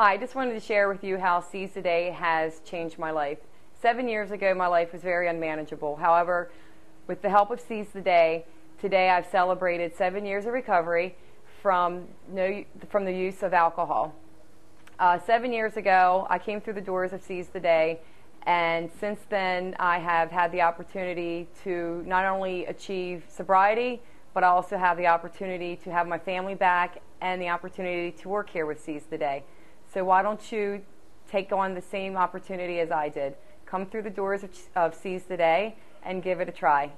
Hi, I just wanted to share with you how Sees the Day has changed my life. Seven years ago, my life was very unmanageable. However, with the help of Sees the Day, today I've celebrated seven years of recovery from, no, from the use of alcohol. Uh, seven years ago, I came through the doors of Sees the Day, and since then, I have had the opportunity to not only achieve sobriety, but I also have the opportunity to have my family back and the opportunity to work here with Sees the Day. So why don't you take on the same opportunity as I did? Come through the doors of, of Sees the Day and give it a try.